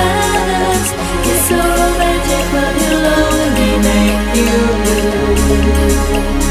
It's so you lonely make you blue